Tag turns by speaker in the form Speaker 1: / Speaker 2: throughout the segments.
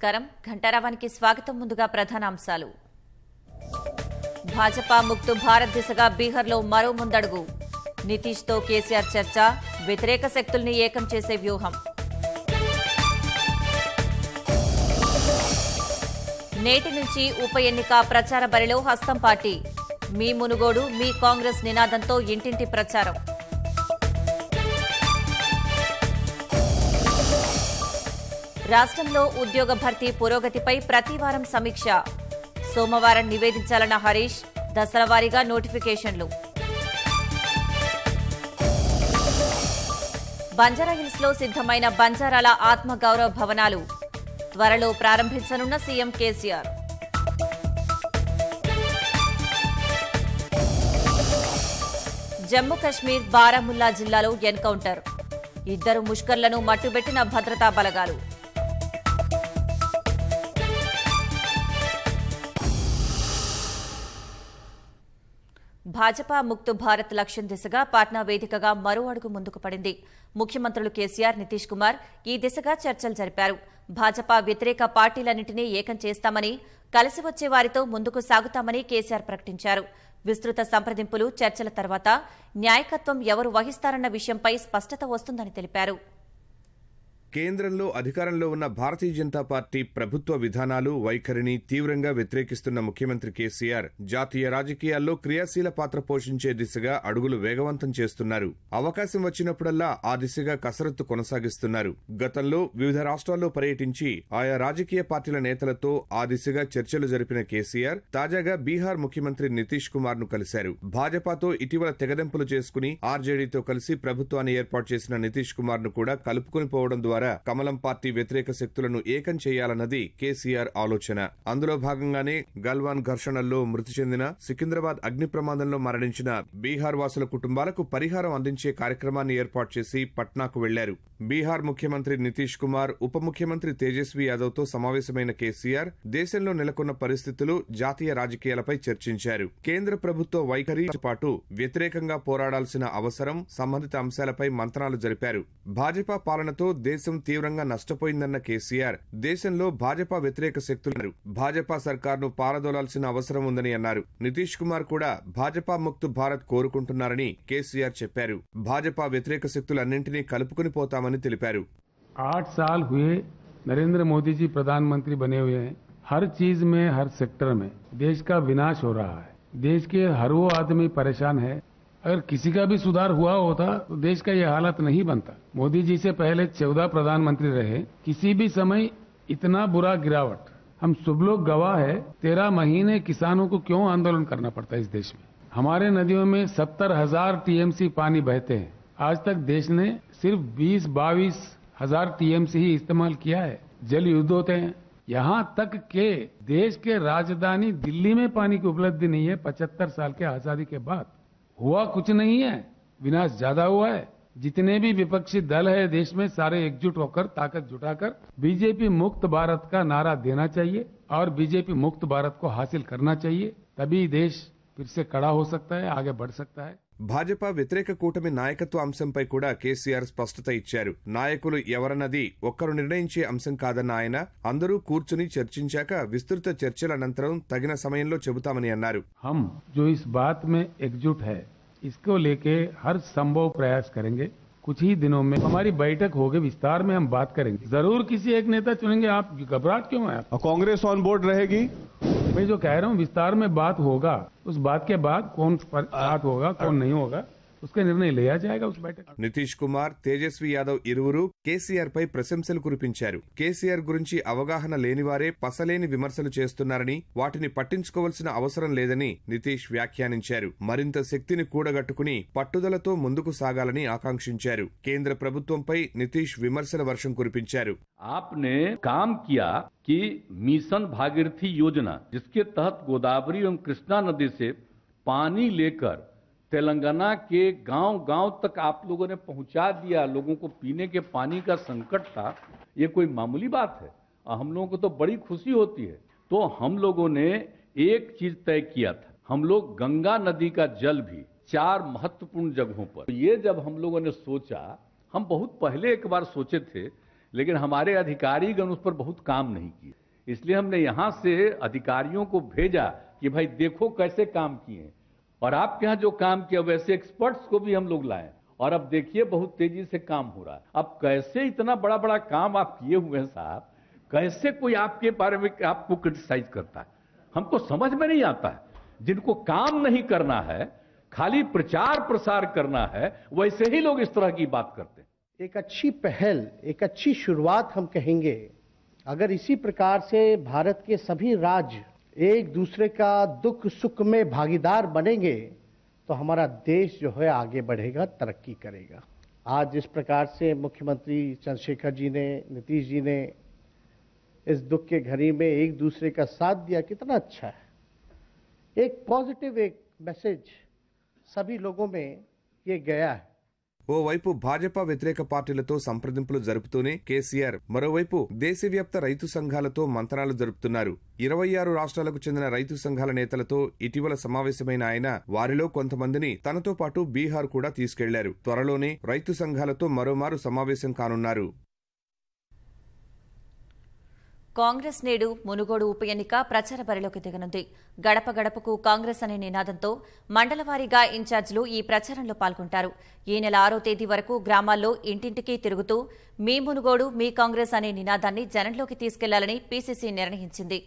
Speaker 1: నమస్కారం. ఘంటారావానికి స్వాగతం ముందుగా ప్రధాన అంశాలు భాజపా ముక్తు భారత్ దిశగా బీహార్లో మరో ముందడుగు. నితీష్తో కేసీఆర్ చర్చ వ్యతిరేక శక్తుల్ని ఏకం చేసే వ్యూహం. నేటి నుంచి ఉప ఎన్నిక ప్రచార బరిలో హస్తం పార్టీ. మీ మునుగోడు మీ కాంగ్రెస్ నినాదంతో ఇంటింటి ప్రచారం. రాష్ట్రంలో ఉద్యోగ భర్తీ పురోగతిపై ప్రతివారం సమీక్ష. సోమవారం నివేదించాలన్న హరీష్ దశల వారీగా నోటిఫికేషన్లు. బంజారాహిల్స్లో సిద్ధమైన బంజారాల ఆత్మగౌరవ భవనాలు. త్వరలో ప్రారంభించనున్న సీఎం కేసీఆర్. జమ్మూ కశ్మీర్ బారాముల్లా జిల్లాలో ఎన్కౌంటర్. ఇద్దరు ముష్కర్లను మట్టుబెట్టిన భద్రతా బలగాలు. భాజపా ముక్తు భారత్ లక్ష్యం దిశగా పాట్నా వేదికగా మరో అడుగు ముందుకు పడింది. ముఖ్యమంత్రులు కేసీఆర్ నితీష్ కుమార్ ఈ దిశగా చర్చలు జరిపారు. భాజపా వ్యతిరేక పార్టీలన్నింటినీ ఏకం చేస్తామని కలిసి వచ్చే వారితో ముందుకు సాగుతామని కేసీఆర్ ప్రకటించారు. విస్తృత సంప్రదింపులు చర్చల తర్వాత న్యాయకత్వం ఎవరు వహిస్తారన్న విషయంపై స్పష్టత వస్తుందని తెలిపారు.
Speaker 2: కేంద్రంలో అధికారంలో ఉన్న భారతీయ జనతా పార్టీ ప్రభుత్వ విధానాలు వైఖరిని తీవ్రంగా వ్యతిరేకిస్తున్న ముఖ్యమంత్రి కేసీఆర్ జాతీయ రాజకీయాల్లో క్రియాశీల పాత్ర పోషించే దిశగా అడుగులు వేగవంతం చేస్తున్నారు. అవకాశం వచ్చినప్పుడల్లా ఆ దిశగా కసరత్తు కొనసాగిస్తున్నారు. గతంలో వివిధ రాష్ట్రాల్లో పర్యటించి ఆయా రాజకీయ పార్టీల నేతలతో ఆ దిశగా చర్చలు జరిపిన కేసీఆర్ తాజాగా బీహార్ ముఖ్యమంత్రి నితీష్ కుమార్ను కలిశారు. భాజపాతో ఇటీవల తెగదెంపులు చేసుకుని ఆర్జేడీతో కలిసి ప్రభుత్వాన్ని ఏర్పాటు చేసిన నితీష్ కుమార్ను కూడా కలుపుకుని పోవడం ద్వారా కమలం పార్టీ వ్యతిరేక శక్తులను ఏకం చేయాలన్నది కేసీఆర్ ఆలోచన. అందులో భాగంగానే గల్వాన్ ఘర్షణల్లో మృతి చెందిన సికింద్రాబాద్ అగ్ని ప్రమాదంలో మరణించిన బీహార్ వాసుల కుటుంబాలకు పరిహారం అందించే కార్యక్రమాన్ని ఏర్పాటు చేసి పట్నాకు వెళ్ళారు. బీహార్ ముఖ్యమంత్రి నితీష్ కుమార్ ఉప ముఖ్యమంత్రి తేజస్వి యాదవ్తో సమావేశమైన కేసీఆర్ దేశంలో నెలకొన్న పరిస్థితులు జాతీయ రాజకీయాలపై చర్చించారు. కేంద్ర ప్రభుత్వ వైఖరి పాటు వ్యతిరేకంగా పోరాడాల్సిన అవసరం సంబంధిత అంశాలపై మంత్రాలు జరిపారు. భాజపా పాలనతో దేశ తీవ్రంగా నష్టపోయిందన్న కేసీఆర్ దేశంలో భాజపా వ్యతిరేక శక్తులు భాజపా సర్కార్ను పారదోలాల్సిన అవసరం ఉందని అన్నారు నితీష్ కుమార్ కూడా భాజపా ముక్తు భారత్ కోరుకుంటున్నారని కేసీఆర్ చెప్పారు భాజపా వ్యతిరేక శక్తులన్నింటినీ కలుపుకుని పోతామని తెలిపారు
Speaker 3: आठ साल हुए नरेंद्र मोदी जी प्रधानमंत्री बने हुए हैं हर चीज में हर सेक्टर में देश का विनाश हो रहा है देश के हर वो आदमी परेशान है अगर किसी का भी सुधार हुआ होता तो देश का यह हालत नहीं बनता। मोदी जी से पहले चौदह प्रधानमंत्री रहे। किसी भी समय इतना बुरा गिरावट। हम सब लोग गवाह है, तेरह महीने किसानों को क्यों आंदोलन करना पड़ता है इस देश में? हमारे नदियों में सत्तर हज़ार टीएमसी पानी बहते हैं। आज तक देश ने सिर्फ़ बीस बाईस हज़ार टीएमसी ही इस्तेमाल किया है। जल युद्ध होते हैं। यहाँ तक के देश के राजधानी दिल्ली में पानी की उपलब्धि नहीं है, पचहत्तर साल के आज़ादी के बाद। हुआ कुछ नहीं है। विनाश ज़्यादा हुआ है। जितने भी विपक्षी दल है देश में, सारे एकजुट होकर, ताकत जुटाकर, बीजेपी मुक्त भारत का नारा देना चाहिए और बीजेपी मुक्त भारत को हासिल करना चाहिए। तभी देश फिर से कड़ा हो सकता है, आगे बढ़ सकता है।
Speaker 2: భాజపా వ్యతిరేక కూటమి నాయకత్వ అంశంపై కూడా కేసీఆర్ స్పష్టత ఇచ్చారు నాయకులు ఎవరన్నది ఒక్కరు నిర్ణయించే అంశం కాదన్న ఆయన అందరూ కూర్చుని చర్చించాక విస్తృత చర్చల అనంతరం తగిన సమయంలో చెబుతామని అన్నారు
Speaker 3: हम जो इस बात में एकजुट है इसको लेके हर संभव प्रयास करेंगे कुछ ही दिनों में हमारी बैठक होगी विस्तार में हम बात करेंगे जरूर किसी एक नेता चुनेंगे आप घबराहट क्यों है आप
Speaker 4: और कांग्रेस ऑन बोर्ड रहेगी
Speaker 3: मैं जो कह रहा हूँ विस्तार में बात होगा उस बात के बाद कौन बात होगा कौन नहीं होगा। उसका निर्णय लिया जाएगा उस बैठक में।
Speaker 2: నితీష్ కుమార్ తేజస్వి యాదవ్ ఇరువురు కేసీఆర్ పై ప్రశంసలు కురిపించారు కేసీఆర్ గురించి అవగాహన లేనివారే పసలేని విమర్శలు చేస్తున్నారని వాటిని పట్టించుకోవాల్సిన అవసరం లేదని నితీష్ వ్యాఖ్యానించారు మరింత శక్తిని కూడగట్టుకుని పట్టుదలతో ముందుకు సాగాలని ఆకాంక్షించారు కేంద్ర ప్రభుత్వంపై నితీష్ విమర్శల వర్షం కురిపించారు
Speaker 5: आपने काम किया कि मिशन भागीरथी योजना जिसके तहत गोदावरी एवं कृष्णा नदी से पानी लेकर तेलंगाना के गाँव गाँव तक आप लोगों ने पहुँचा दिया, लोगों को पीने के पानी का संकट था, ये कोई मामूली बात है? हम लोगों को तो बड़ी खुशी होती है। तो हम लोगों ने एक चीज़ तय किया था, हम लोग गंगा नदी का जल भी चार महत्वपूर्ण जगहों पर। ये जब हम लोगों ने सोचा, हम बहुत पहले एक बार सोचे थे, लेकिन हमारे अधिकारीगण उस पर बहुत काम नहीं किए। इसलिए हमने यहाँ से अधिकारियों को भेजा कि भाई देखो कैसे काम किए और आपके यहाँ जो काम किया, वैसे एक्सपर्ट्स को भी हम लोग लाए। और अब देखिए, बहुत तेज़ी से काम हो रहा है। अब कैसे इतना बड़ा बड़ा काम आप किए हुए हैं साहब? कैसे कोई आपके बारे में आपको क्रिटिसाइज करता है? हमको समझ में नहीं आता है। जिनको काम नहीं करना है, खाली प्रचार प्रसार करना है, वैसे ही लोग इस तरह की बात करते हैं।
Speaker 4: एक अच्छी पहल, एक अच्छी शुरुआत हम कहेंगे। अगर इसी प्रकार से भारत के सभी राज्य एक दूसरे का दुख सुख में भागीदार बनेंगे तो हमारा देश जो है आगे बढ़ेगा, तरक्की करेगा। आज जिस प्रकार से मुख्यमंत्री चंद्रशेखर जी ने, नीतीश जी ने इस दुख के घड़ी में एक दूसरे का साथ दिया। कितना अच्छा है। एक पॉजिटिव एक मैसेज सभी लोगों में ये गया है।
Speaker 2: ఓవైపు భాజపా వ్యతిరేక పార్టీలతో సంప్రదింపులు జరుపుతూనే కేసీఆర్ మరోవైపు దేశవ్యాప్త రైతు సంఘాలతో మంతనాలు జరుపుతున్నారు. ఇరవై ఆరు రాష్ట్రాలకు చెందిన రైతు సంఘాల నేతలతో ఇటీవల సమావేశమైన ఆయన వారిలో కొంతమందిని తనతో పాటు బీహార్ కూడా తీసుకెళ్ళారు. త్వరలోనే రైతు సంఘాలతో మరోమారు సమావేశం కానున్నారు.
Speaker 1: కాంగ్రెస్ నేడు మునుగోడు ఉప ఎన్నిక ప్రచార బరిలోకి దిగనుంది. గడప గడపకు కాంగ్రెస్ అనే నినాదంతో మండలవారీగా ఇన్ఛార్జీలు ఈ ప్రచారంలో పాల్గొంటారు. ఈ నెల ఆరో తేదీ వరకు గ్రామాల్లో ఇంటింటికి తిరుగుతూ మీ మునుగోడు మీ కాంగ్రెస్ అనే నినాదాన్ని జనంలోకి తీసుకెళ్ళాలని పీసీసీ నిర్ణయించింది.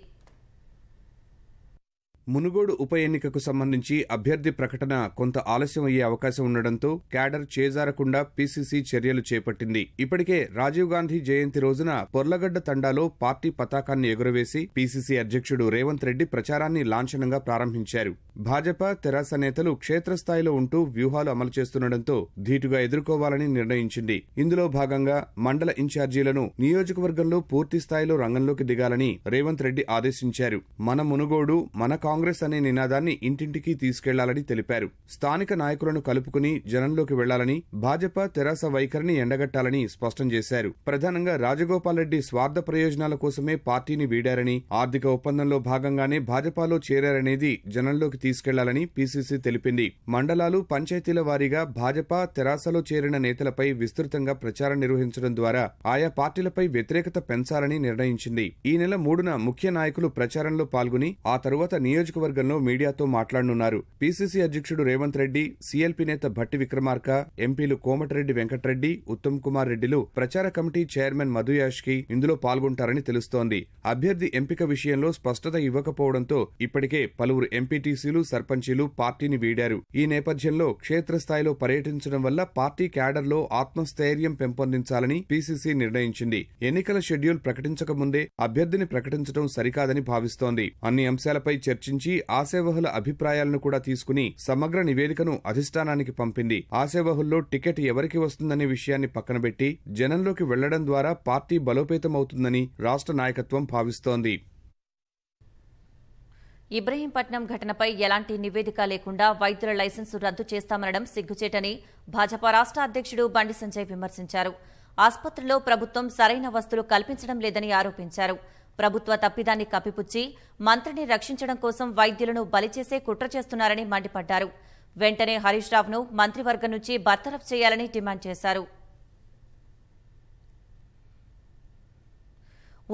Speaker 2: మునుగోడు ఉప ఎన్నికకు సంబంధించి అభ్యర్థి ప్రకటన కొంత ఆలస్యం అయ్యే అవకాశం ఉండడంతో క్యాడర్ చేజారకుండా పీసీసీ చర్యలు చేపట్టింది. ఇప్పటికే రాజీవ్ గాంధీ జయంతి రోజున పొర్లగడ్డ తండాలో పార్టీ పతాకాన్ని ఎగురవేసి పీసీసీ అధ్యక్షుడు రేవంత్ రెడ్డి ప్రచారాన్ని లాంఛనంగా ప్రారంభించారు. భాజపా తెరాస నేతలు క్షేత్రస్థాయిలో ఉంటూ వ్యూహాలు అమలు చేస్తుండటంతో ధీటుగా ఎదుర్కోవాలని నిర్ణయించింది. ఇందులో భాగంగా మండల ఇన్ఛార్జీలను నియోజకవర్గంలో పూర్తి స్థాయిలో రంగంలోకి దిగాలని రేవంత్ రెడ్డి ఆదేశించారు. మన మునుగోడు మన కాంగ్రెస్ అనే నినాదాన్ని ఇంటింటికి తీసుకెళ్ళాలని తెలిపారు. స్థానిక నాయకులను కలుపుకుని జనంలోకి వెళ్ళాలని భాజపా తెరాస వైఖరిని ఎండగట్టాలని స్పష్టం చేశారు. ప్రధానంగా రాజగోపాల్ రెడ్డి స్వార్థ ప్రయోజనాల కోసమే పార్టీని వీడారని ఆర్థిక ఒప్పందంలో భాగంగానే భాజపాలో చేరారనేది జనంలోకి తీసుకెళ్ళాలని పీసీసీ తెలిపింది. మండలాలు పంచాయతీల వారీగా భాజపా తెరాసలో చేరిన నేతలపై విస్తృతంగా ప్రచారం నిర్వహించడం ద్వారా ఆయా పార్టీలపై వ్యతిరేకత పెంచాలని నిర్ణయించింది. ఈ నెల మూడున ముఖ్య నాయకులు ప్రచారంలో పాల్గొని ఆ తరువాత నియోజకవర్గంలో మీడియాతో మాట్లాడనున్నారు. పీసీసీ అధ్యక్షుడు రేవంత్ రెడ్డి సీఎల్పీ నేత భట్టి విక్రమార్క ఎంపీలు కోమటిరెడ్డి వెంకటరెడ్డి ఉత్తమ్ కుమార్ రెడ్డిలు ప్రచార కమిటీ చైర్మన్ మధుయాష్కి ఇందులో పాల్గొంటారని తెలుస్తోంది. అభ్యర్థి ఎంపిక విషయంలో స్పష్టత ఇవ్వకపోవడంతో ఇప్పటికే పలువురు ఎంపీటీసీలు సర్పంచీలు పార్టీని వీడారు. ఈ నేపథ్యంలో క్షేత్రస్థాయిలో పర్యటించడం వల్ల పార్టీ క్యాడర్లో ఆత్మస్థైర్యం పెంపొందించాలని పీసీసీ నిర్ణయించింది. ఎన్నికల షెడ్యూల్ ప్రకటించక ముందే అభ్యర్థిని ప్రకటించడం సరికాదని భావిస్తోంది. అన్ని అంశాలపై చర్చించి ఆశావహుల అభిప్రాయాలను కూడా తీసుకుని సమగ్ర నివేదికను అధిష్టానానికి పంపింది. ఆశావహుల్లో టికెట్ ఎవరికి వస్తుందనే విషయాన్ని పక్కనబెట్టి జనంలోకి వెళ్ళడం ద్వారా పార్టీ బలోపేతమవుతుందని రాష్ట్ర నాయకత్వం భావిస్తోంది.
Speaker 1: ఇబ్రహీంపట్నం ఘటనపై ఎలాంటి నివేదిక లేకుండా వైద్యుల లైసెన్సు రద్దు చేస్తామనడం సిగ్గుచేటని భాజపా రాష్ట్ర అధ్యక్షుడు బండి సంజయ్ విమర్శించారు. ఆసుపత్రిలో ప్రభుత్వం సరైన వస్తువులు కల్పించడం లేదని ఆరోపించారు. ప్రభుత్వ తప్పిదాన్ని కప్పిపుచ్చి మంత్రిని రక్షించడం కోసం వైద్యులను బలిచేసే కుట్ర చేస్తున్నారని మండిపడ్డారు. వెంటనే హరీష్ రావును మంత్రివర్గం నుంచి బర్తరఫ్ చేయాలని డిమాండ్ చేశారు.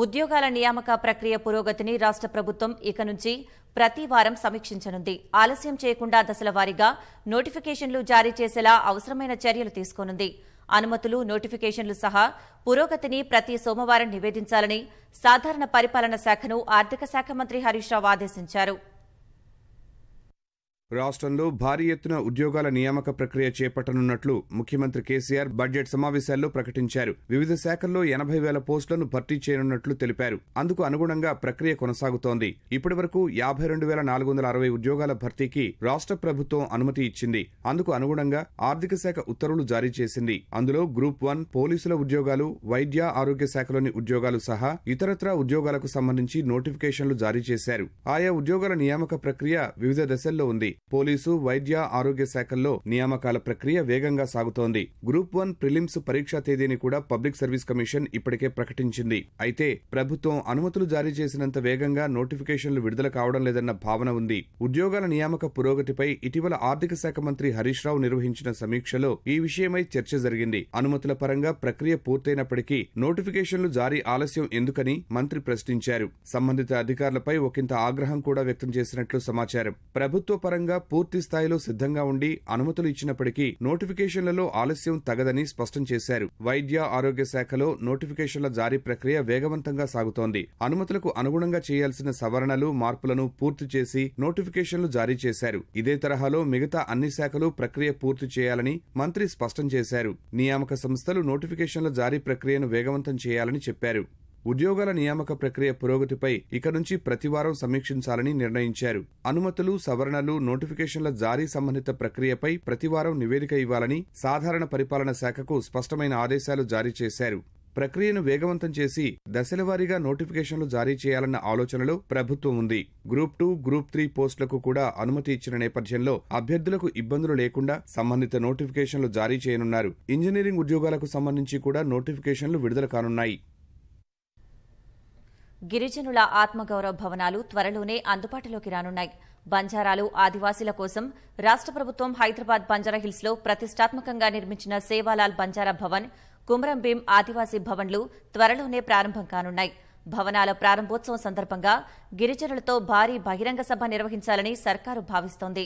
Speaker 1: ఉద్యోగాల నియామక ప్రక్రియ పురోగతిని రాష్ట్ర ప్రభుత్వం ఇక నుంచి ప్రతి వారం సమీక్షించనుంది. ఆలస్యం చేయకుండా దశల వారీగా నోటిఫికేషన్లు జారీ చేసేలా అవసరమైన చర్యలు తీసుకోనుంది. అనుమతులు నోటిఫికేషన్లు సహా పురోగతిని ప్రతి సోమవారం నివేదించాలని సాధారణ పరిపాలన శాఖను ఆర్థిక శాఖ మంత్రి హరీష్ రావు ఆదేశించారు.
Speaker 2: రాష్ట్రంలో భారీ ఎత్తున ఉద్యోగాల నియామక ప్రక్రియ చేపట్టనున్నట్లు ముఖ్యమంత్రి కేసీఆర్ బడ్జెట్ సమావేశాల్లో ప్రకటించారు. వివిధ శాఖల్లో ఎనభై వేల పోస్టులను భర్తీ చేయనున్నట్లు తెలిపారు. అందుకు అనుగుణంగా ప్రక్రియ కొనసాగుతోంది. ఇప్పటివరకు యాభై రెండు వేల నాలుగు వందల అరవై ఉద్యోగాల భర్తీకి రాష్ట్ర ప్రభుత్వం అనుమతి ఇచ్చింది. అందుకు అనుగుణంగా ఆర్థిక శాఖ ఉత్తర్వులు జారీ చేసింది. అందులో గ్రూప్ వన్ పోలీసుల ఉద్యోగాలు వైద్య ఆరోగ్య శాఖలోని ఉద్యోగాలు సహా ఇతరత్రా ఉద్యోగాలకు సంబంధించి నోటిఫికేషన్లు జారీ చేశారు. ఆయా ఉద్యోగాల నియామక ప్రక్రియ వివిధ దశల్లో ఉంది. పోలీసు వైద్య ఆరోగ్య శాఖల్లో నియామకాల ప్రక్రియ వేగంగా సాగుతోంది. గ్రూప్ వన్ ప్రిలిమ్స్ పరీక్షా తేదీని కూడా పబ్లిక్ సర్వీస్ కమిషన్ ఇప్పటికే ప్రకటించింది. అయితే ప్రభుత్వం అనుమతులు జారీ చేసినంత వేగంగా నోటిఫికేషన్లు విడుదల కావడం లేదన్న భావన ఉంది. ఉద్యోగాల నియామక పురోగతిపై ఇటీవల ఆర్థిక శాఖ మంత్రి హరీష్ రావు నిర్వహించిన సమీక్షలో ఈ విషయమై చర్చ జరిగింది. అనుమతుల పరంగా ప్రక్రియ పూర్తయినప్పటికీ నోటిఫికేషన్లు జారీ ఆలస్యం ఎందుకని మంత్రి ప్రశ్నించారు. సంబంధిత అధికారులపై ఒకంత ఆగ్రహం కూడా వ్యక్తం చేసినట్లు సమాచారం. ప్రభుత్వ పరంగా పూర్తి స్థాయిలో సిద్ధంగా ఉండి అనుమతులు ఇచ్చినప్పటికీ నోటిఫికేషన్లలో ఆలస్యం తగదని స్పష్టం చేశారు. వైద్య ఆరోగ్య శాఖలో నోటిఫికేషన్ల జారీ ప్రక్రియ వేగవంతంగా సాగుతోంది. అనుమతులకు అనుగుణంగా చేయాల్సిన సవరణలు మార్పులను పూర్తి చేసి నోటిఫికేషన్లు జారీ చేశారు. ఇదే తరహాలో మిగతా అన్ని శాఖలు ప్రక్రియ పూర్తి చేయాలని మంత్రి స్పష్టం చేశారు. నియామక సంస్థలు నోటిఫికేషన్ల జారీ ప్రక్రియను వేగవంతం చేయాలని చెప్పారు. ఉద్యోగాల నియామక ప్రక్రియ పురోగతిపై ఇక నుంచి ప్రతివారం సమీక్షించాలని నిర్ణయించారు. అనుమతులు సవరణలు నోటిఫికేషన్ల జారీ సంబంధిత ప్రక్రియపై ప్రతివారం నివేదిక ఇవ్వాలని సాధారణ పరిపాలన శాఖకు స్పష్టమైన ఆదేశాలు జారీ చేశారు. ప్రక్రియను వేగవంతం చేసి దశలవారీగా నోటిఫికేషన్లు జారీ చేయాలన్న ఆలోచనలో ప్రభుత్వం ఉంది. గ్రూప్ టూ గ్రూప్ త్రీ పోస్టులకు కూడా అనుమతి ఇచ్చిన నేపథ్యంలో అభ్యర్థులకు ఇబ్బందులు లేకుండా సంబంధిత నోటిఫికేషన్లు జారీ చేయనున్నారు. ఇంజనీరింగ్ ఉద్యోగాలకు సంబంధించి కూడా నోటిఫికేషన్లు విడుదల కానున్నాయి.
Speaker 1: గిరిజనుల ఆత్మగౌరవ భవనాలు త్వరలోనే అందుబాటులోకి రానున్నాయి. బంజారాలు ఆదివాసీల కోసం రాష్ట ప్రభుత్వం హైదరాబాద్ బంజారా లో ప్రతిష్టాత్మకంగా నిర్మించిన సేవాలాల్ బంజారా భవన్ కుమరంభీం ఆదివాసీ భవన్లు త్వరలోనే ప్రారంభం కానున్నాయి. భవనాల ప్రారంభోత్సవం సందర్భంగా గిరిజనులతో భారీ బహిరంగ సభ నిర్వహించాలని సర్కారు భావిస్తోంది.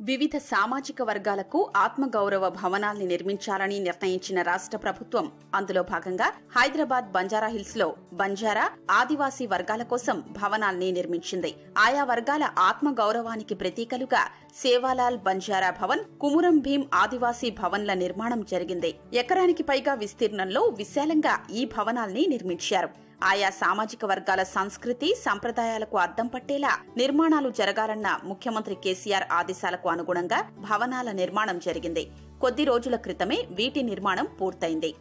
Speaker 6: వివిధ సామాజిక వర్గాలకు ఆత్మగౌరవ భవనాల్ని నిర్మించాలని నిర్ణయించిన రాష్ట్ర ప్రభుత్వం అందులో భాగంగా హైదరాబాద్ బంజారా హిల్స్లో బంజారా ఆదివాసీ వర్గాల కోసం భవనాల్ని నిర్మించింది. ఆయా వర్గాల ఆత్మగౌరవానికి ప్రతీకలుగా సేవాలాల్ బంజారా భవన్ కుమురం భీం ఆదివాసీ భవన్ల నిర్మాణం జరిగింది. ఎకరానికి పైగా విస్తీర్ణంలో విశాలంగా ఈ భవనాల్ని నిర్మించారు. ఆయా సామాజిక వర్గాల సంస్కృతి సంప్రదాయాలకు అద్దం పట్టేలా నిర్మాణాలు జరగాలన్న ముఖ్యమంత్రి కేసీఆర్ ఆదేశాలకు అనుగుణంగా భవనాల నిర్మాణం జరిగింది. కొద్ది రోజుల క్రితమే వీటి నిర్మాణం పూర్తయింది.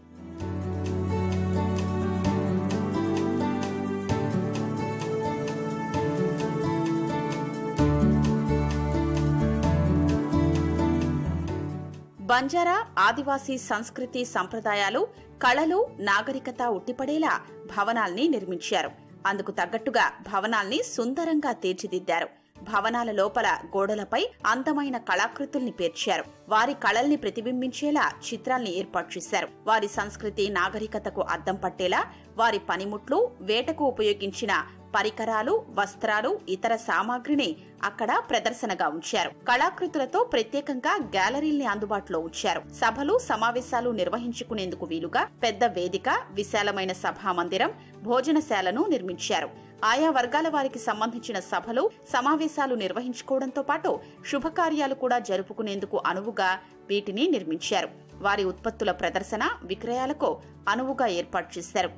Speaker 6: బంజారా ఆదివాసీ సంస్కృతి సంప్రదాయాలు కళలు నాగరికత ఉట్టిపడేలా భవనాల్ని నిర్మించారు. అందుకు తగ్గట్టుగా భవనాల్ని సుందరంగా తీర్చిదిద్దారు. భవనాల లోపల గోడలపై అందమైన కళాకృతుల్ని పేర్చారు. వారి కళల్ని ప్రతిబింబించేలా చిత్రాల్ని ఏర్పాటు చేశారు. వారి సంస్కృతి నాగరికతకు అద్దం పట్టేలా వారి పనిముట్లు వేటకు ఉపయోగించిన పరికరాలు వస్త్రాలు ఇతర సామాగ్రిని అక్కడ ప్రదర్శనగా ఉంచారు. కళాకృతులతో ప్రత్యేకంగా గ్యాలరీల్ని అందుబాటులో ఉంచారు. సభలు సమావేశాలు నిర్వహించుకునేందుకు వీలుగా పెద్ద వేదిక విశాలమైన సభా మందిరం భోజనశాలను నిర్మించారు. ఆయా వర్గాల వారికి సంబంధించిన సభలు సమావేశాలు నిర్వహించుకోవడంతో పాటు శుభకార్యాలు కూడా జరుపుకునేందుకు అనువుగా వీటిని నిర్మించారు. వారి ఉత్పత్తుల ప్రదర్శన విక్రయాలకు అనువుగా ఏర్పాటు చేశారు.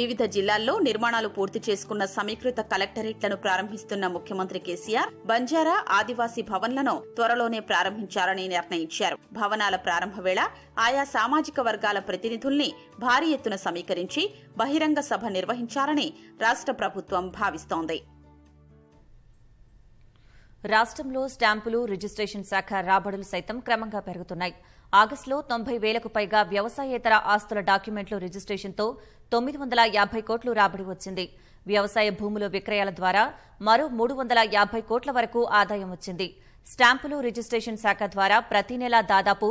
Speaker 6: వివిధ జిల్లాల్లో నిర్మాణాలు పూర్తి చేసుకున్న సమీకృత కలెక్టరేట్లను ప్రారంభిస్తున్న ముఖ్యమంత్రి కేసీఆర్ బంజారా ఆదివాసీ భవన్లను త్వరలోనే ప్రారంభించాలని నిర్ణయించారు. భవనాల ప్రారంభ వేళ ఆయా సామాజిక వర్గాల ప్రతినిధుల్ని భారీ ఎత్తున సమీకరించి బహిరంగ సభ నిర్వహించాలని రాష్ట్ర ప్రభుత్వం భావిస్తోంది.
Speaker 1: రాష్ట్రంలో స్టాంపులు రిజిస్ట్రేషన్ శాఖ రాబడులు సైతం క్రమంగా పెరుగుతున్నాయి. ఆగస్టులో తొంభై వేలకు పైగా వ్యవసాయేతర ఆస్తుల డాక్యుమెంట్లు రిజిస్ట్రేషన్తో తొమ్మిది వందల యాభై కోట్లు రాబడి వచ్చింది. వ్యవసాయ భూముల విక్రయాల ద్వారా మరో మూడు వందల యాభై కోట్ల వరకు ఆదాయం వచ్చింది. స్టాంపులు రిజిస్ట్రేషన్ శాఖ ద్వారా ప్రతి నెలా దాదాపు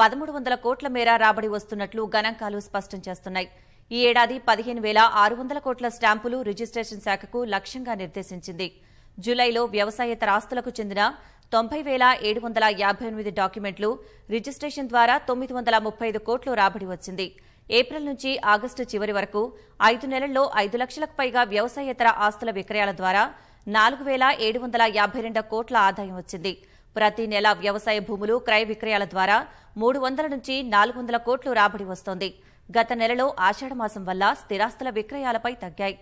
Speaker 1: పదమూడు వందల కోట్ల మేర రాబడి వస్తున్నట్లు గణాంకాలు స్పష్టం చేస్తున్నాయి. ఈ ఏడాది పదిహేను వేల ఆరు వందల కోట్ల స్టాంపులు రిజిస్ట్రేషన్ శాఖకు లక్ష్యంగా నిర్దేశించింది. జులైలో వ్యవసాయేతర ఆస్తులకు చెందిన తొంభై వేల ఏడు వందల యాభై ఎనిమిది డాక్యుమెంట్లు రిజిస్ట్రేషన్ ద్వారా తొమ్మిది వందల ముప్పై ఐదు కోట్లు రాబడి వచ్చింది. ఏప్రిల్ నుంచి ఆగస్టు చివరి వరకు ఐదు నెలల్లో ఐదు లక్షలకు పైగా వ్యవసాయేతర ఆస్తుల విక్రయాల ద్వారా నాలుగు వేల ఏడు వందల యాభై రెండు కోట్ల ఆదాయం వచ్చింది. ప్రతి నెల వ్యవసాయ భూములు క్రయ విక్రయాల ద్వారా మూడు వందల నుంచి నాలుగు వందల కోట్లు రాబడి వస్తోంది. గత నెలలో ఆషాఢమాసం వల్ల స్థిరాస్తుల విక్రయాలపై తగ్గాయి.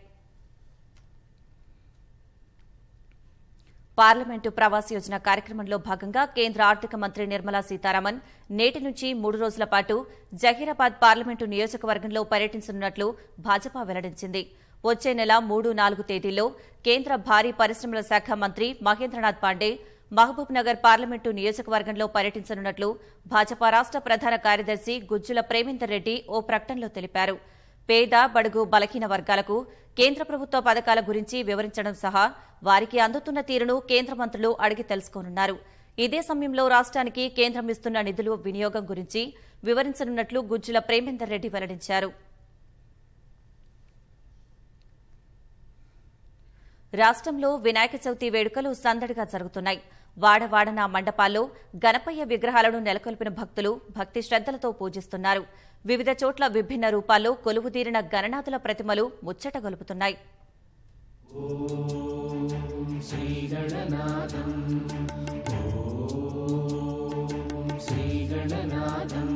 Speaker 1: పార్లమెంటు ప్రవాస్ యోజన కార్యక్రమంలో భాగంగా కేంద్ర ఆర్థిక మంత్రి నిర్మలా సీతారామన్ నేటి నుంచి మూడు రోజుల పాటు జహీరాబాద్ పార్లమెంటు నియోజకవర్గంలో పర్యటించనున్నట్లు భాజపా వెల్లడించింది. వచ్చే నెల మూడు నాలుగు తేదీల్లో కేంద్ర భారీ పరిశ్రమల శాఖ మంత్రి మహేంద్రనాథ్ పాండే మహబూబ్ నగర్ పార్లమెంటు నియోజకవర్గంలో పర్యటించనున్నట్లు భాజపా రాష్ట ప్రధాన కార్యదర్శి గుజ్జుల ప్రేమేందర్ రెడ్డి ఓ ప్రకటనలో తెలిపారు. పేద బడుగు బలహీన వర్గాలకు కేంద్ర ప్రభుత్వ పథకాల గురించి వివరించడం సహా వారికి అందుతున్న తీరును కేంద్ర మంత్రులు అడిగి తెలుసుకోనున్నారు. ఇదే సమయంలో రాష్ట్రానికి కేంద్రం ఇస్తున్న నిధులు వినియోగం గురించి వివరించనున్నట్లు గుజ్జుల ప్రేమేందర్ రెడ్డి వెల్లడించారు. రాష్ట్రంలో వినాయక చవితి వేడుకలు సందడిగా జరుగుతున్నాయి. వాడవాడన మండపాల్లో గణపయ్య విగ్రహాలను నెలకొల్పిన భక్తులు భక్తి శ్రద్దలతో పూజిస్తున్నారు. వివిధ చోట్ల విభిన్న రూపాల్లో కొలువుదీరిన గణనాథుల ప్రతిమలు ముచ్చట గణనాథం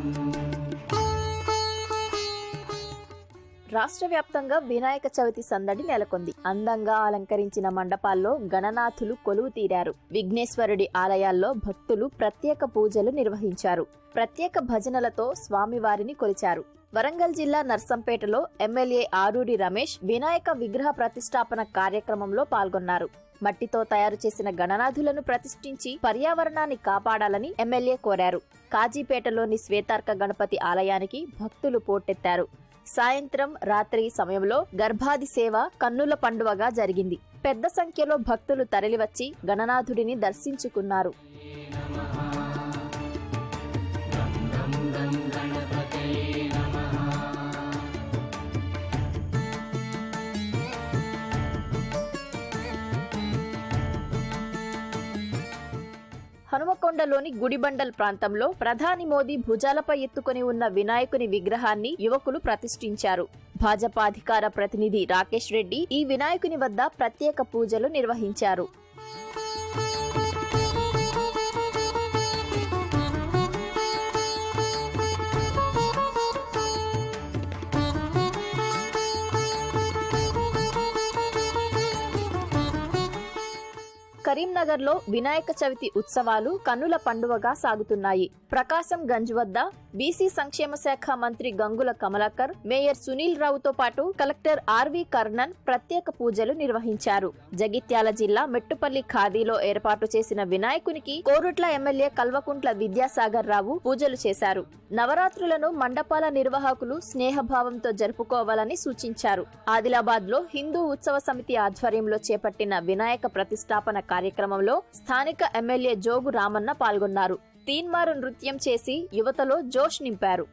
Speaker 7: రాష్ట్ర వ్యాప్తంగా వినాయక చవితి సందడి నెలకొంది. అందంగా అలంకరించిన మండపాల్లో గణనాథులు కొలువు తీరారు. విఘ్నేశ్వరుడి ఆలయాల్లో భక్తులు ప్రత్యేక పూజలు నిర్వహించారు. ప్రత్యేక భజనలతో స్వామివారిని కొలిచారు. వరంగల్ జిల్లా నర్సంపేటలో ఎమ్మెల్యే ఆరూరి రమేష్ వినాయక విగ్రహ ప్రతిష్టాపన కార్యక్రమంలో పాల్గొన్నారు. మట్టితో తయారు చేసిన గణనాథులను ప్రతిష్ఠించి పర్యావరణాన్ని కాపాడాలని ఎమ్మెల్యే కోరారు. కాజీపేటలోని శ్వేతార్క గణపతి ఆలయానికి భక్తులు పోటెత్తారు. సాయంత్రం రాత్రి సమయంలో గర్భాది సేవ కన్నుల పండువగా జరిగింది. పెద్ద సంఖ్యలో భక్తులు తరలివచ్చి గణనాథుడిని దర్శించుకున్నారు. హనుమకొండలోని గుడిబండల్ ప్రాంతంలో ప్రధాని మోదీ భుజాలపై ఎత్తుకొని ఉన్న వినాయకుని విగ్రహాన్ని యువకులు ప్రతిష్ఠించారు. భాజపా అధికార ప్రతినిధి రాకేష్ రెడ్డి ఈ వినాయకుని వద్ద ప్రత్యేక పూజలు నిర్వహించారు. కరీంనగర్లో వినాయక చవితి ఉత్సవాలు కన్నుల పండువగా సాగుతున్నాయి. ప్రకాశం గంజ్ వద్ద బీసీ సంక్షేమ శాఖ మంత్రి గంగుల కమలాకర్ మేయర్ సునీల్ రావుతో పాటు కలెక్టర్ ఆర్వి కర్ణన్ ప్రత్యేక పూజలు నిర్వహించారు. జగిత్యాల జిల్లా మెట్టుపల్లి ఖాదీలో ఏర్పాటు చేసిన వినాయకునికి కోరుట్ల ఎమ్మెల్యే కల్వకుంట్ల విద్యాసాగర్ రావు పూజలు చేశారు. నవరాత్రులను మండపాల నిర్వాహకులు స్నేహభావంతో జరుపుకోవాలని సూచించారు. ఆదిలాబాద్లో హిందూ ఉత్సవ సమితి ఆధ్వర్యంలో చేపట్టిన వినాయక ప్రతిష్టాపన కార్యక్రమంలో స్థానిక ఎమ్మెల్యే జోగు రామన్న పాల్గొన్నారు. తీన్మారు నృత్యం చేసి యువతలో జోష్ నింపారు.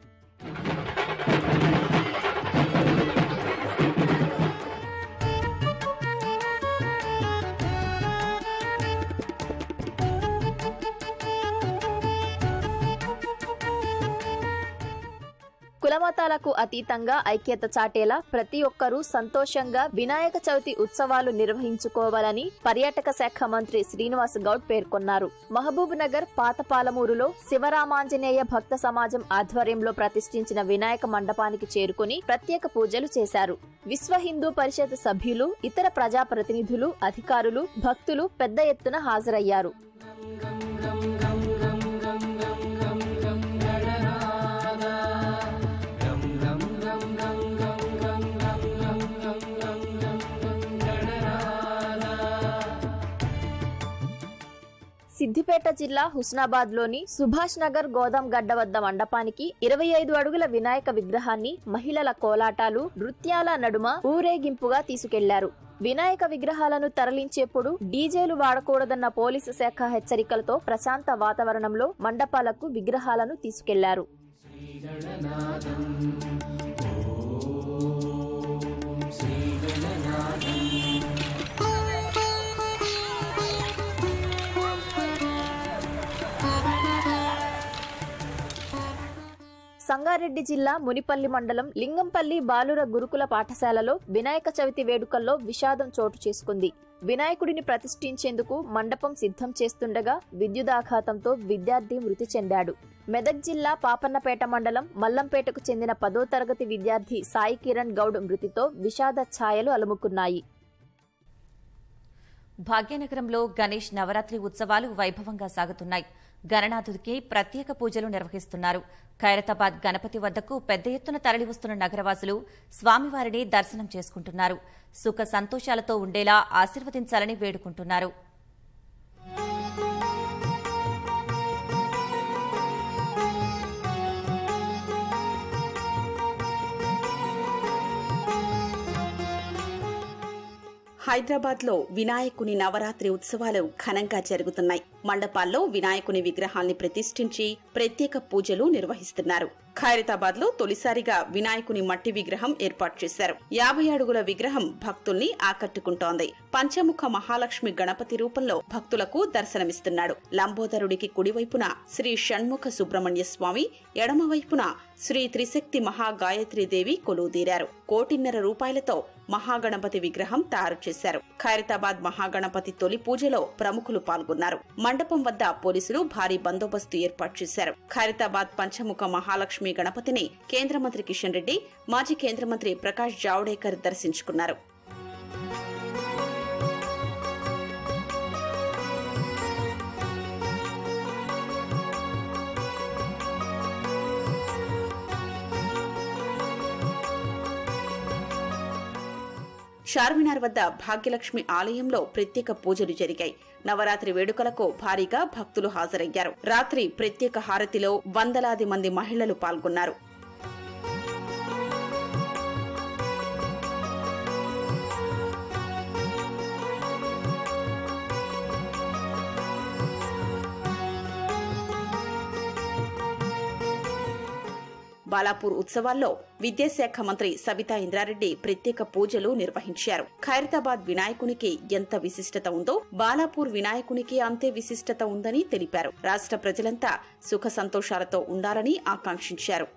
Speaker 7: కులమతాలకు అతీతంగా ఐక్యత చాటేలా ప్రతి ఒక్కరూ సంతోషంగా వినాయక చవితి ఉత్సవాలు నిర్వహించుకోవాలని పర్యాటక శాఖ మంత్రి శ్రీనివాస్ గౌడ్ పేర్కొన్నారు. మహబూబ్ నగర్ పాతపాలమూరులో శివరామాంజనేయ భక్త సమాజం ఆధ్వర్యంలో ప్రతిష్ఠించిన వినాయక మండపానికి చేరుకుని ప్రత్యేక పూజలు చేశారు. విశ్వ హిందూ పరిషత్ సభ్యులు ఇతర ప్రజాప్రతినిధులు అధికారులు భక్తులు పెద్ద ఎత్తున హాజరయ్యారు. సిద్దిపేట జిల్లా హుస్నాబాద్లోని సుభాష్ నగర్ గోదాం గడ్డ వద్ద మండపానికి ఇరవై ఐదు అడుగుల వినాయక విగ్రహాన్ని మహిళల కోలాటాలు నృత్యాల నడుమ ఊరేగింపుగా తీసుకెళ్ళారు. వినాయక విగ్రహాలను తరలించేప్పుడు డీజేలు వాడకూడదన్న పోలీసు శాఖ హెచ్చరికలతో ప్రశాంత వాతావరణంలో మండపాలకు విగ్రహాలను తీసుకెళ్ళారు. సంగారెడ్డి జిల్లా మునిపల్లి మండలం లింగంపల్లి బాలుర గురుకుల పాఠశాలలో వినాయక చవితి వేడుకల్లో విషాదం చోటు చేసుకుంది. వినాయకుడిని ప్రతిష్ఠించేందుకు మండపం సిద్ధం చేస్తుండగా విద్యుదాఘాతంతో విద్యార్థి మృతి చెందాడు. మెదక్ జిల్లా పాపన్నపేట మండలం మల్లంపేటకు చెందిన పదో తరగతి విద్యార్థి సాయి కిరణ్ గౌడ్ మృతితో విషాద ఛాయలు అలుముకున్నాయి.
Speaker 1: భాగ్యనగరంలో గణేష్ నవరాత్రి ఉత్సవాలు వైభవంగా సాగుతున్నాయి. గణనాథుడికి ప్రత్యేక పూజలు నిర్వహిస్తున్నారు. ఖైరతాబాద్ గణపతి వద్దకు పెద్ద ఎత్తున తరలివస్తున్న నగరవాసులు స్వామివారిని దర్శనం చేసుకుంటున్నారు. సుఖ సంతోషాలతో ఉండేలా ఆశీర్వదించాలని వేడుకుంటున్నారు.
Speaker 6: హైదరాబాద్లో వినాయకుని నవరాత్రి ఉత్సవాలు ఘనంగా జరుగుతున్నాయి. మండపాల్లో వినాయకుని విగ్రహాల్ని ప్రతిష్ఠించి ప్రత్యేక పూజలు నిర్వహిస్తున్నారు. ఖైరతాబాద్లో తొలిసారిగా వినాయకుని మట్టి విగ్రహం ఏర్పాటు చేశారు. యాభై అడుగుల విగ్రహం భక్తుల్ని ఆకట్టుకుంటోంది. పంచముఖ మహాలక్ష్మి గణపతి రూపంలో భక్తులకు దర్శనమిస్తున్నాడు. లంబోదరుడికి కుడివైపున శ్రీ షణ్ముఖ సుబ్రహ్మణ్య స్వామి ఎడమవైపున శ్రీ త్రిశక్తి మహాగాయత్రీదేవి కొలువుదీరారు. కోటిన్నర రూపాయలతో మహాగణపతి విగ్రహం తయారు చేశారు. ఖైరతాబాద్ మహాగణపతి తొలి పూజలో ప్రముఖులు పాల్గొన్నారు. మండపం వద్ద పోలీసులు భారీ బందోబస్తు ఏర్పాటు చేశారు. ఖైరతాబాద్ పంచముఖ మహాలక్ష్మి గణపతిని కేంద్ర మంత్రి కిషన్ రెడ్డి మాజీ కేంద్ర మంత్రి ప్రకాష్ జావడేకర్ దర్శించుకున్నారు. చార్మినార్ వద్ద భాగ్యలక్ష్మి ఆలయంలో ప్రత్యేక పూజలు జరిగాయి. నవరాత్రి వేడుకలకు భారీగా భక్తులు హాజరయ్యారు. రాత్రి ప్రత్యేక హారతిలో వందలాది మంది మహిళలు పాల్గొన్నారు. బాలాపూర్ ఉత్సవాల్లో విద్యాశాఖ మంత్రి సబితా ఇంద్రారెడ్డి ప్రత్యేక పూజలు నిర్వహించారు. ఖైరతాబాద్ వినాయకునికి ఎంత విశిష్టత ఉందో బాలాపూర్ వినాయకునికి అంతే విశిష్టత ఉందని తెలిపారు. రాష్ట్ర ప్రజలంతా సుఖ సంతోషాలతో ఉండాలని ఆకాంక్షించారు.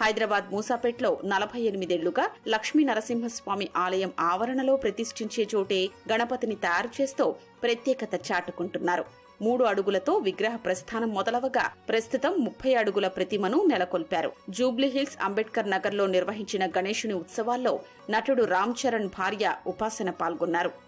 Speaker 6: హైదరాబాద్ మూసాపేట్లో నలభై ఎనిమిదేళ్ళుగా లక్ష్మీ నరసింహస్వామి ఆలయం ఆవరణలో ప్రతిష్ఠించే చోటే గణపతిని తయారు చేస్తూ ప్రత్యేకత చాటుకుంటున్నారు. మూడు అడుగులతో విగ్రహ ప్రస్థానం మొదలవగా ప్రస్తుతం ముప్పై అడుగుల ప్రతిమను నెలకొల్పారు. జూబ్లీహిల్స్ అంబేద్కర్ నగర్లో నిర్వహించిన గణేశుని ఉత్సవాల్లో నటుడు రామ్ చరణ్ భార్య ఉపాసన పాల్గొన్నారు.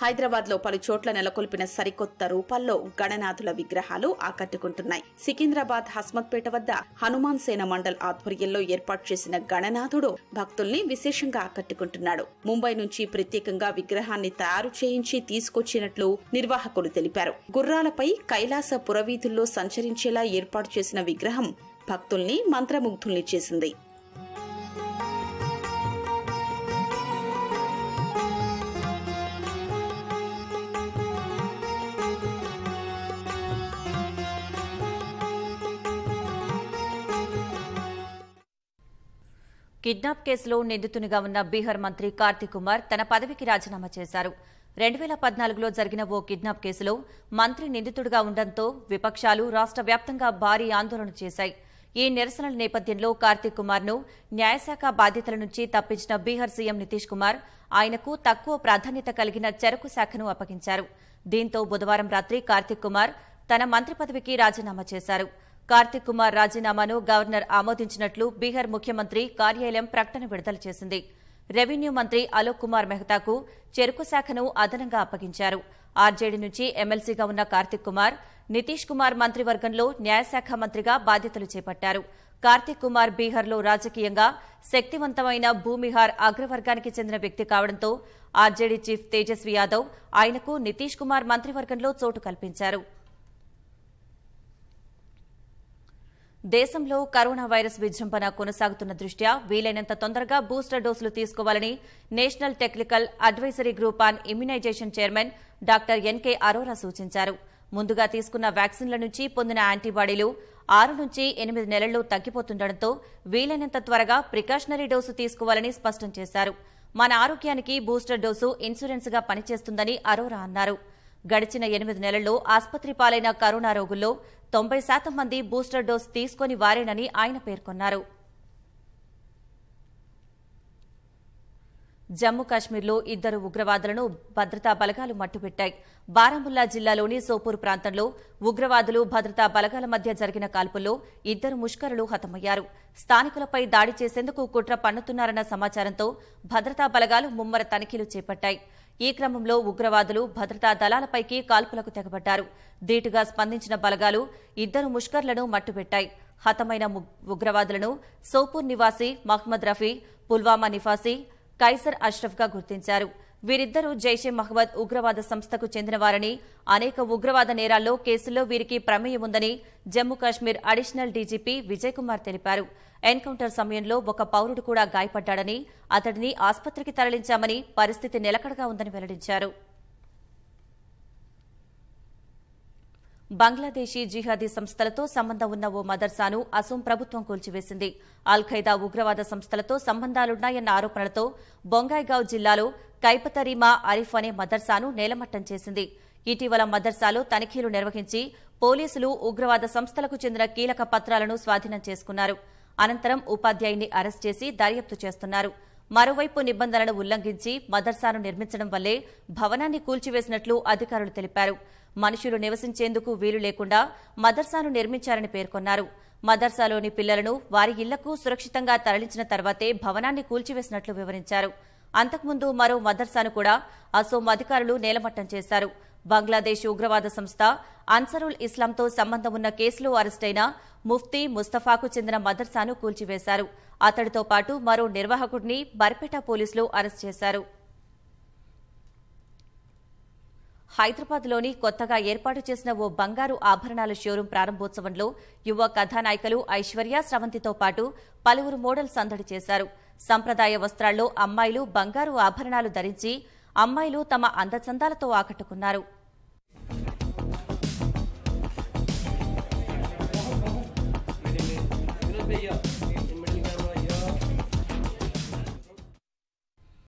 Speaker 6: హైదరాబాద్లో పలు చోట్ల నెలకొల్పిన సరికొత్త రూపాల్లో గణనాథుల విగ్రహాలు ఆకట్టుకుంటున్నాయి. సికింద్రాబాద్ హస్మత్పేట వద్ద హనుమాన్ సేన మండల్ ఆధ్వర్యంలో ఏర్పాటు చేసిన గణనాథుడు భక్తుల్ని విశేషంగా ఆకట్టుకుంటున్నాడు. ముంబై నుంచి ప్రత్యేకంగా విగ్రహాన్ని తయారు చేయించి తీసుకొచ్చినట్లు నిర్వాహకులు తెలిపారు. గుర్రాలపై కైలాస పురవీధుల్లో సంచరించేలా ఏర్పాటు చేసిన విగ్రహం భక్తుల్ని మంత్రముగ్ధుల్ని చేసింది.
Speaker 1: కిడ్నాప్ కేసులో నిందితునిగా ఉన్న బీహార్ మంత్రి కార్తీక్ కుమార్ తన పదవికి రాజీనామా చేశారు. రెండు వేల పద్నాలుగులో జరిగిన ఓ కిడ్నాప్ కేసులో మంత్రి నిందితుడిగా ఉండడంతో విపక్షాలు రాష్ట్ర వ్యాప్తంగా భారీ ఆందోళన చేశాయి. ఈ నిరసనల నేపథ్యంలో కార్తీక్ కుమార్ను న్యాయశాఖ బాధ్యతల నుంచి తప్పించిన బీహార్ సీఎం నితీష్ కుమార్ ఆయనకు తక్కువ ప్రాధాన్యత కలిగిన చెరకు శాఖను అప్పగించారు. దీంతో బుధవారం రాత్రి కార్తీక్ కుమార్ తన మంత్రి పదవికి రాజీనామా చేశారు. కార్తిక్ కుమార్ రాజీనామాను గవర్నర్ ఆమోదించినట్లు బీహార్ ముఖ్యమంత్రి కార్యాలయం ప్రకటన విడుదల చేసింది. రెవెన్యూ మంత్రి అలోక్ కుమార్ మెహతాకు చెరుకు శాఖను అదనంగా అప్పగించారు. ఆర్జేడీ నుంచి ఎమ్మెల్సీగా ఉన్న కార్తిక్ కుమార్ నితీష్ కుమార్ మంత్రివర్గంలో న్యాయశాఖ మంత్రిగా బాధ్యతలు చేపట్టారు. కార్తీక్ కుమార్ బీహార్లో రాజకీయంగా శక్తివంతమైన భూమిహార్ అగ్రవర్గానికి చెందిన వ్యక్తి కావడంతో ఆర్జేడీ చీఫ్ తేజస్వి యాదవ్ ఆయనకు నితీష్ కుమార్ మంత్రివర్గంలో చోటు కల్పించారు. దేశంలో కరోనా వైరస్ విజృంభణ కొనసాగుతున్న దృష్ట్యా వీలైనంత తొందరగా బూస్టర్ డోసులు తీసుకోవాలని national technical advisory group on immunisation chairman doctor NK Arora సూచించారు. ముందుగా తీసుకున్న వ్యాక్సిన్ల నుంచి పొందిన యాంటీబాడీలు ఆరు నుంచి ఎనిమిది నెలల్లో తగ్గిపోతుండటంతో వీలైనంత త్వరగా ప్రికాషనరీ డోసు తీసుకోవాలని స్పష్టం చేశారు. మన ఆరోగ్యానికి బూస్టర్ డోసు ఇన్సూరెన్స్గా పనిచేస్తుందని అరోరా అన్నారు. గడిచిన ఎనిమిది నెలల్లో ఆసుపత్రి పాలైన కరోనా రోగుల్లో తొంభై శాతం మంది బూస్టర్ డోస్ తీసుకొని వారేనని ఆయన పేర్కొన్నారు. జమ్మూ కాశ్మీర్లో ఇద్దరు ఉగ్రవాదులను భద్రతా బలగాలు మట్టుపెట్టాయి. బారాముల్లా జిల్లాలోని సోపూర్ ప్రాంతంలో ఉగ్రవాదులు భద్రతా బలగాల మధ్య జరిగిన కాల్పుల్లో ఇద్దరు ముష్కరులు హతమయ్యారు. స్థానికులపై దాడి చేసేందుకు కుట్ర పన్నుతున్నారన్న సమాచారంతో భద్రతా బలగాలు ముమ్మర తనిఖీలు చేపట్టాయి. ఈ క్రమంలో ఉగ్రవాదులు భద్రతా దళాలపైకి కాల్పులకు తెగబడ్డారు. ధీటుగా స్పందించిన బలగాలు ఇద్దరు ముష్కర్లను మట్టుపెట్టాయి హతమైన ఉగ్రవాదులను సోపూర్ నివాసి మహ్మద్ రఫీ పుల్వామా నివాసి కైసర్ అష్రఫ్గా గుర్తించారు. వీరిద్దరూ జైషే మహ్మద్ ఉగ్రవాద సంస్థకు చెందినవారని అనేక ఉగ్రవాద నేరాల్లో కేసుల్లో వీరికి ప్రమేయం ఉందని జమ్మూ కాశ్మీర్ అడిషనల్ డీజీపీ విజయ్ కుమార్ తెలిపారు. ఎన్కౌంటర్ సమయంలో ఒక పౌరుడు కూడా గాయపడ్డాడని అతడిని ఆసుపత్రికి తరలించామని పరిస్థితి నిలకడగా ఉందని వెల్లడించారు. బంగ్లాదేశీ జిహాదీ సంస్థలతో సంబంధం ఉన్న ఓ మదర్సాను అసోం ప్రభుత్వం కూల్చివేసింది. అల్ఖైదా ఉగ్రవాద సంస్థలతో సంబంధాలున్నాయన్న ఆరోపణలతో బొంగాయిగావ్ జిల్లాలో కైపతరీమా అరిఫ్ అనే మదర్సాను నేలమట్టం చేసింది. ఇటీవల మదర్సాలో తనిఖీలు నిర్వహించి పోలీసులు ఉగ్రవాద సంస్థలకు చెందిన కీలక పత్రాలను స్వాధీనం చేసుకున్నారు. అనంతరం ఉపాధ్యాయుని అరెస్ట్ చేసి దర్యాప్తు చేస్తున్నారు. మరోవైపు నిబంధనలను ఉల్లంఘించి మదర్సాను నిర్మించడం వల్లే భవనాన్ని కూల్చివేసినట్లు అధికారులు తెలిపారు. మనుషులు నివసించేందుకు వీలు లేకుండా మదర్సాను నిర్మించారని పేర్కొన్నారు. మదర్సాలోని పిల్లలను వారి ఇళ్ళకు సురక్షితంగా తరలించిన తర్వాతే భవనాన్ని కూల్చివేసినట్లు వివరించారు. అంతకుముందు మరో మదర్సాను కూడా అసోం అధికారులు నేలమట్టం చేశారు. బంగ్లాదేశ్ ఉగ్రవాద సంస్థ అన్సరుల్ ఇస్లాంతో సంబంధం ఉన్న కేసులో అరెస్టైన ముఫ్తీ ముస్తఫాకు చెందిన మదర్సాను కూల్చివేశారు. అతడితో పాటు మరో నిర్వాహకుడిని బర్పేట పోలీసులు అరెస్ట్ చేశారు. హైదరాబాద్లోని కొత్తగా ఏర్పాటు చేసిన ఓ బంగారు ఆభరణాల షోరూం ప్రారంభోత్సవంలో యువ కథానాయికలు ఐశ్వర్య స్రవంతితో పాటు పలువురు మోడల్ సందడి చేశారు. సంప్రదాయ వస్త్రాల్లో అమ్మాయిలు బంగారు ఆభరణాలు ధరించి అమ్మాయిలు తమ అందచందాలతో ఆకట్టుకున్నారు
Speaker 8: Yeah.